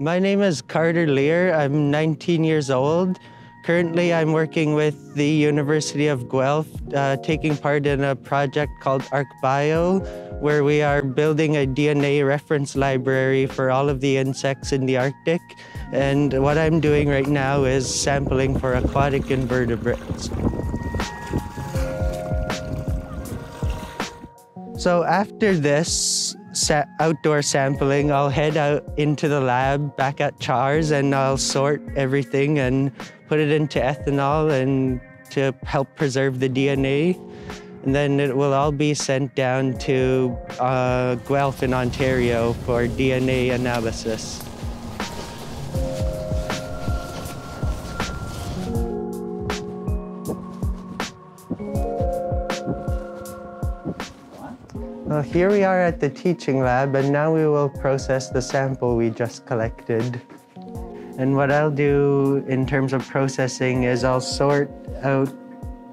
My name is Carter Lear. I'm 19 years old. Currently, I'm working with the University of Guelph, uh, taking part in a project called ArcBio, where we are building a DNA reference library for all of the insects in the Arctic. And what I'm doing right now is sampling for aquatic invertebrates. So after this sa outdoor sampling, I'll head out into the lab back at CHARS and I'll sort everything and put it into ethanol and to help preserve the DNA. And then it will all be sent down to uh, Guelph in Ontario for DNA analysis. Well, here we are at the teaching lab, and now we will process the sample we just collected. And what I'll do in terms of processing is I'll sort out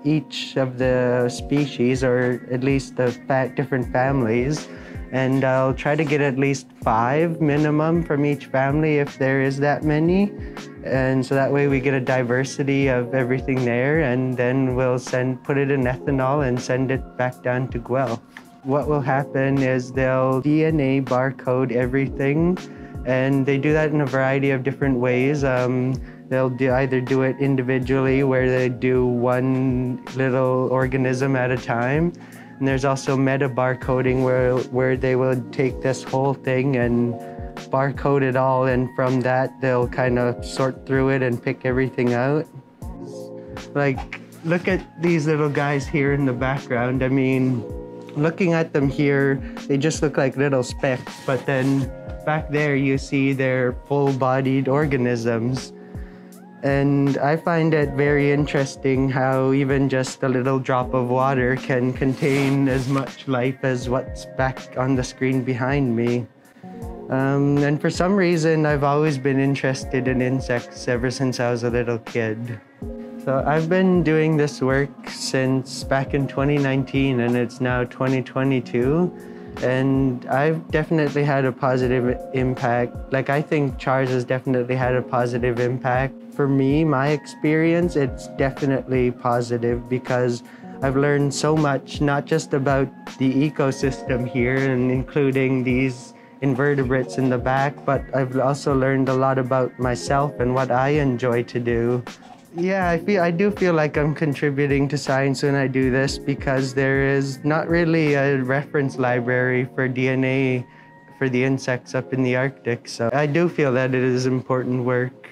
each of the species, or at least the different families, and I'll try to get at least five minimum from each family if there is that many. And so that way we get a diversity of everything there, and then we'll send put it in ethanol and send it back down to Guelph what will happen is they'll DNA barcode everything, and they do that in a variety of different ways. Um, they'll do, either do it individually, where they do one little organism at a time, and there's also meta barcoding, where where they will take this whole thing and barcode it all, and from that they'll kind of sort through it and pick everything out. Like, look at these little guys here in the background. I mean, looking at them here, they just look like little specks, but then back there you see they're full-bodied organisms. And I find it very interesting how even just a little drop of water can contain as much life as what's back on the screen behind me. Um, and for some reason, I've always been interested in insects ever since I was a little kid. So I've been doing this work since back in 2019 and it's now 2022. And I've definitely had a positive impact. Like I think CHARS has definitely had a positive impact. For me, my experience, it's definitely positive because I've learned so much, not just about the ecosystem here and including these invertebrates in the back, but I've also learned a lot about myself and what I enjoy to do. Yeah, I feel I do feel like I'm contributing to science when I do this because there is not really a reference library for DNA for the insects up in the Arctic. So I do feel that it is important work.